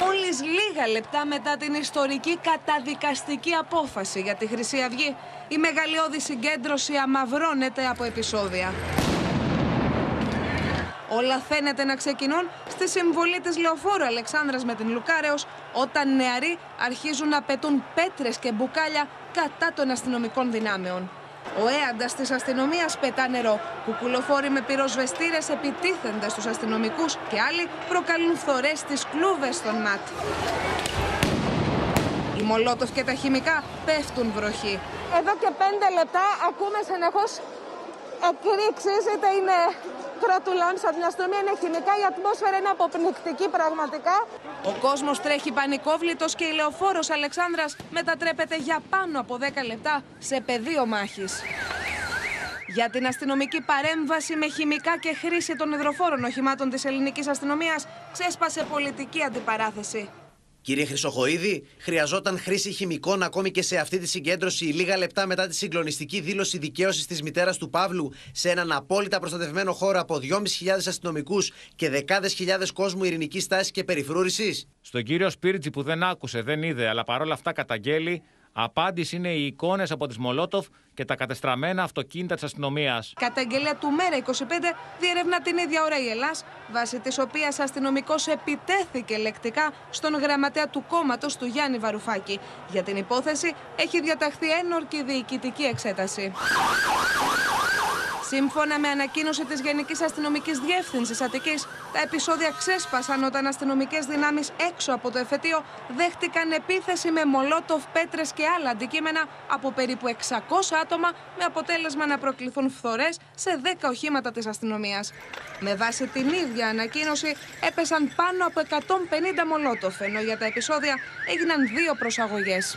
Μόλις λίγα λεπτά μετά την ιστορική καταδικαστική απόφαση για τη Χρυσή Αυγή, η μεγαλειώδη συγκέντρωση αμαυρώνεται από επεισόδια. Όλα φαίνεται να ξεκινούν στη συμβολή της λεωφόρου Αλεξάνδρας με την Λουκάρεως όταν νεαροί αρχίζουν να πετούν πέτρες και μπουκάλια κατά των αστυνομικών δυνάμεων. Ο έαντας της αστυνομίας πετά νερό. Κουκουλοφόροι με πυροσβεστήρες επιτίθενται στους αστυνομικούς και άλλοι προκαλούν φθορές στις κλούβες των ΜΑΤ. Οι μολότοφ και τα χημικά πέφτουν βροχή. Εδώ και πέντε λεπτά ακούμε συνεχώς εκρήξεις, είτε είναι κροτουλών από την αστυνομία, είναι χημικά. Η ατμόσφαιρα είναι αποπνικτική πραγματικά. Ο κόσμος τρέχει πανικόβλητος και η λεωφόρος Αλεξάνδρας μετατρέπεται για πάνω από 10 λεπτά σε πεδίο μάχης. Για την αστυνομική παρέμβαση με χημικά και χρήση των υδροφόρων οχημάτων της ελληνικής αστυνομίας ξέσπασε πολιτική αντιπαράθεση. Κύριε Χρυσοχοίδη, χρειαζόταν χρήση χημικών ακόμη και σε αυτή τη συγκέντρωση λίγα λεπτά μετά τη συγκλονιστική δήλωση δικαίωσης της μητέρας του Παύλου σε έναν απόλυτα προστατευμένο χώρο από 2.500 αστυνομικούς και δεκάδες χιλιάδες κόσμου ειρηνικής τάσης και περιφρούρησης. Στον κύριο Σπίρτζη που δεν άκουσε, δεν είδε, αλλά παρόλα αυτά καταγγέλει, απάντηση είναι οι εικόνες από τις Μολότοφ και τα κατεστραμμένα αυτοκίνητα της αστυνομίας. Καταγγελία του Μέρα 25 διερευνά την ίδια ώρα η Ελλάς, βάσει της οποίας αστυνομικός επιτέθηκε λεκτικά στον γραμματέα του κόμματος του Γιάννη Βαρουφάκη. Για την υπόθεση έχει διαταχθεί ένορκη διοικητική εξέταση. Σύμφωνα με ανακοίνωση της Γενικής Αστυνομικής Διεύθυνσης Αττικής, τα επεισόδια ξέσπασαν όταν αστυνομικές δυνάμεις έξω από το εφετείο δέχτηκαν επίθεση με μολότοφ, πέτρες και άλλα αντικείμενα από περίπου 600 άτομα, με αποτέλεσμα να προκληθούν φθορές σε 10 οχήματα της αστυνομίας. Με βάση την ίδια ανακοίνωση, έπεσαν πάνω από 150 μολότοφ, ενώ για τα επεισόδια έγιναν δύο προσαγωγές.